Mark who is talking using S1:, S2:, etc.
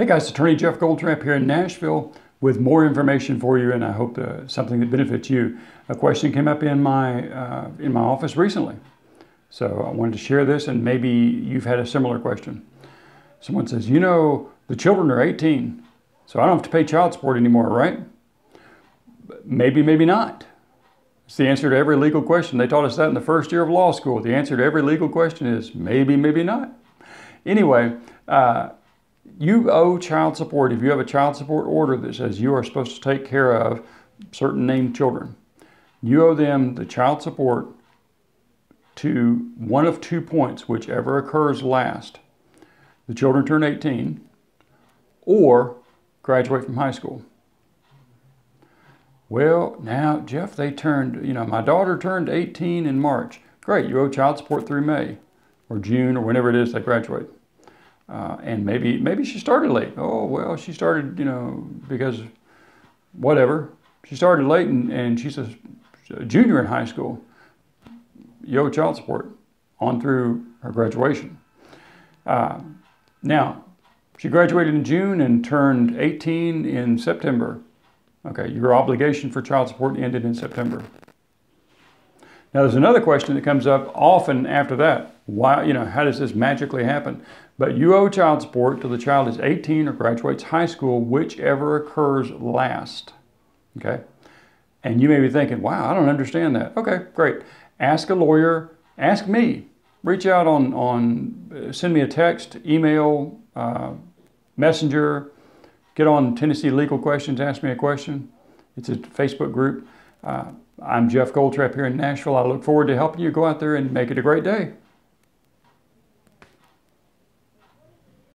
S1: Hey guys, Attorney Jeff Goldtrap here in Nashville with more information for you, and I hope uh, something that benefits you. A question came up in my uh, in my office recently, so I wanted to share this, and maybe you've had a similar question. Someone says, "You know, the children are 18, so I don't have to pay child support anymore, right?" Maybe, maybe not. It's the answer to every legal question. They taught us that in the first year of law school. The answer to every legal question is maybe, maybe not. Anyway. Uh, you owe child support if you have a child support order that says you are supposed to take care of certain named children. You owe them the child support to one of two points, whichever occurs last. The children turn 18 or graduate from high school. Well, now, Jeff, they turned, you know, my daughter turned 18 in March. Great, you owe child support through May or June or whenever it is they graduate. Uh, and maybe maybe she started late. Oh well, she started you know because whatever. She started late and, and she's a, a junior in high school. Yo child support on through her graduation. Uh, now she graduated in June and turned 18 in September. Okay, your obligation for child support ended in September. Now there's another question that comes up often after that. Why, you know, how does this magically happen? But you owe child support till the child is 18 or graduates high school, whichever occurs last. Okay? And you may be thinking, wow, I don't understand that. Okay, great. Ask a lawyer, ask me. Reach out on, on uh, send me a text, email, uh, messenger, get on Tennessee Legal Questions, ask me a question. It's a Facebook group. Uh, I'm Jeff Goldtrap here in Nashville. I look forward to helping you go out there and make it a great day.